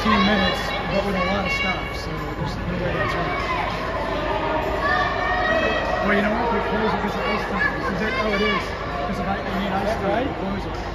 15 minutes, but with a lot of stops, so there's no way that's right. Well, you know what? We close it because of ice time. Is it? Oh, it is. Because of ice. I mean, ice time. Right? It.